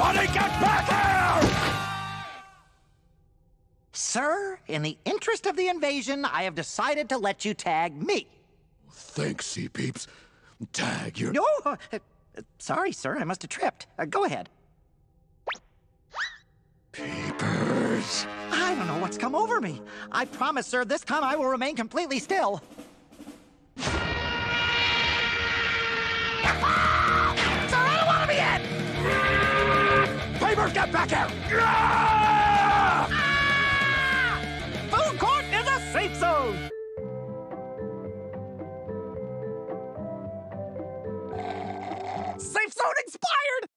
Get back here! Sir, in the interest of the invasion, I have decided to let you tag me. Thanks, Sea Peeps. Tag your. No! uh, sorry, sir, I must have tripped. Uh, go ahead. Peepers. I don't know what's come over me. I promise, sir, this time I will remain completely still. To be in! Peepers, get back here! Ah! Food court is a safe zone! Safe zone expired!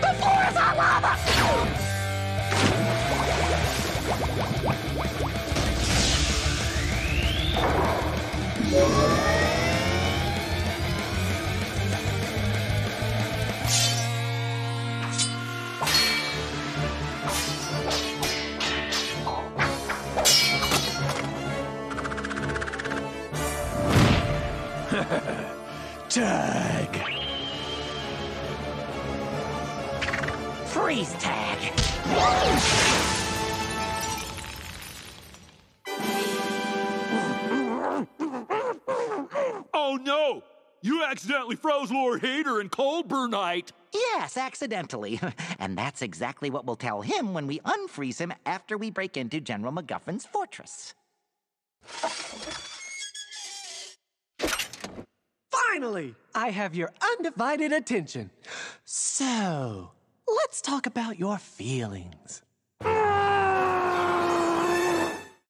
The floor is on lava! Tag. Freeze tag! Oh no! You accidentally froze Lord Hater and carbonite. Yes, accidentally. and that's exactly what we'll tell him when we unfreeze him after we break into General MacGuffin's fortress. Finally, I have your undivided attention. So, let's talk about your feelings.